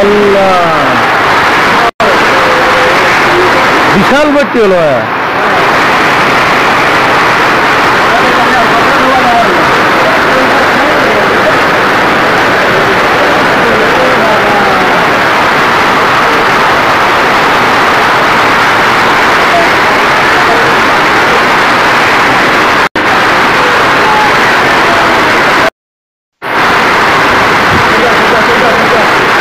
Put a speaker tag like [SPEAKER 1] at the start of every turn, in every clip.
[SPEAKER 1] अल्लाह विशाल भट्टी वाला है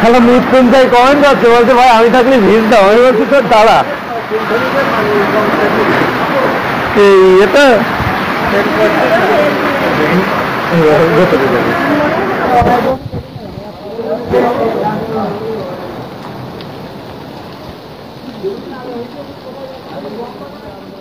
[SPEAKER 1] তাহলে মৃত্যুঞ্জয় কমেন্ট করছে বলছে, ভাই, আমি থাকলে ভিজ দাও আমি বলছি তোর দাদা এই, এটা Thank you.